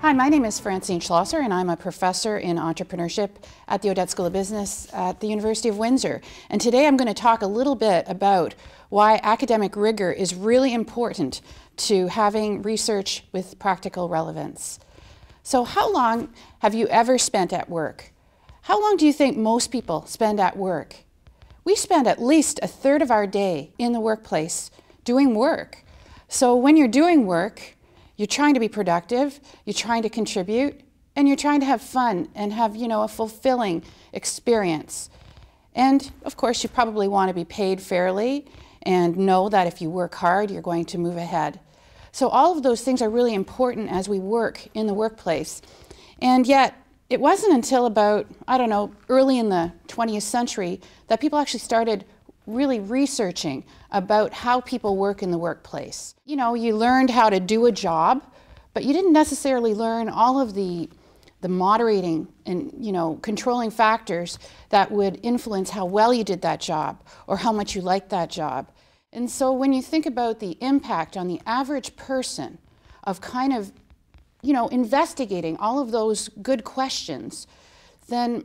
Hi, my name is Francine Schlosser, and I'm a professor in entrepreneurship at the Odette School of Business at the University of Windsor. And today I'm going to talk a little bit about why academic rigor is really important to having research with practical relevance. So, how long have you ever spent at work? How long do you think most people spend at work? We spend at least a third of our day in the workplace doing work. So, when you're doing work, you're trying to be productive, you're trying to contribute, and you're trying to have fun and have, you know, a fulfilling experience. And of course, you probably want to be paid fairly and know that if you work hard, you're going to move ahead. So all of those things are really important as we work in the workplace. And yet, it wasn't until about, I don't know, early in the 20th century that people actually started really researching about how people work in the workplace. You know, you learned how to do a job, but you didn't necessarily learn all of the the moderating and you know controlling factors that would influence how well you did that job or how much you liked that job. And so when you think about the impact on the average person of kind of you know investigating all of those good questions, then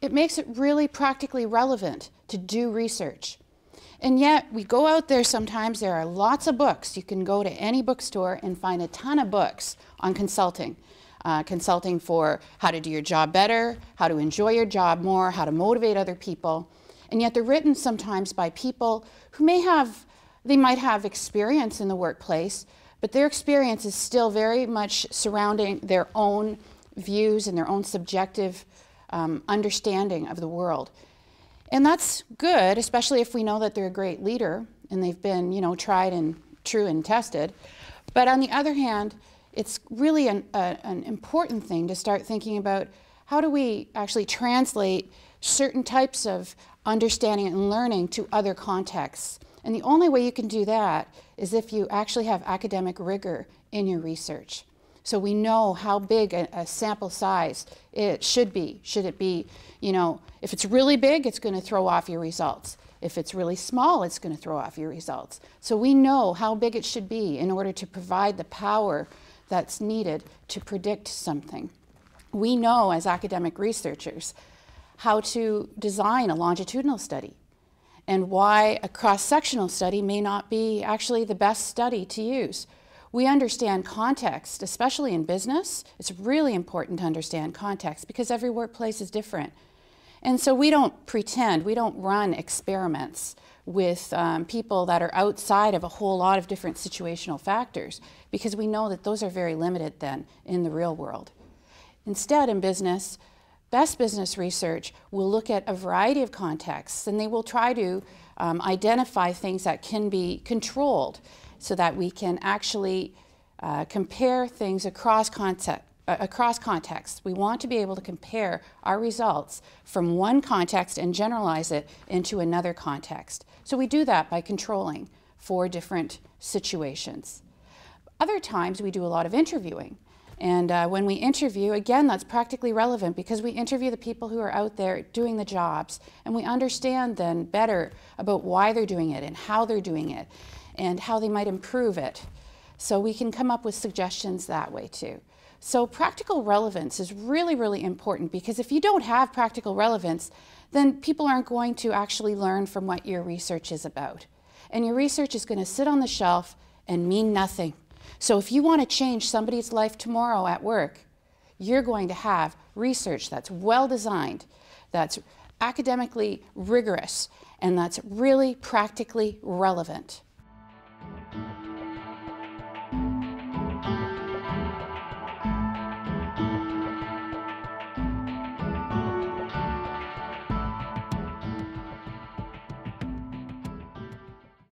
it makes it really practically relevant to do research. And yet, we go out there sometimes, there are lots of books. You can go to any bookstore and find a ton of books on consulting. Uh, consulting for how to do your job better, how to enjoy your job more, how to motivate other people. And yet, they're written sometimes by people who may have, they might have experience in the workplace, but their experience is still very much surrounding their own views and their own subjective um, understanding of the world. And that's good, especially if we know that they're a great leader and they've been, you know, tried and true and tested. But on the other hand, it's really an, a, an important thing to start thinking about how do we actually translate certain types of understanding and learning to other contexts. And the only way you can do that is if you actually have academic rigor in your research. So we know how big a, a, sample size it should be. Should it be, you know, if it's really big, it's going to throw off your results. If it's really small, it's going to throw off your results. So we know how big it should be in order to provide the power that's needed to predict something. We know as academic researchers how to design a longitudinal study and why a cross-sectional study may not be actually the best study to use we understand context, especially in business. It's really important to understand context because every workplace is different. And so we don't pretend, we don't run experiments with um, people that are outside of a whole lot of different situational factors because we know that those are very limited then in the real world. Instead, in business, best business research will look at a variety of contexts and they will try to um, identify things that can be controlled so that we can actually uh, compare things across concept, uh, across contexts. We want to be able to compare our results from one context and generalize it into another context. So we do that by controlling for different situations. Other times we do a lot of interviewing. And uh, when we interview, again, that's practically relevant because we interview the people who are out there doing the jobs and we understand then better about why they're doing it and how they're doing it and how they might improve it. So we can come up with suggestions that way too. So practical relevance is really, really important because if you don't have practical relevance, then people aren't going to actually learn from what your research is about. And your research is going to sit on the shelf and mean nothing. So if you want to change somebody's life tomorrow at work, you're going to have research that's well designed, that's academically rigorous, and that's really practically relevant.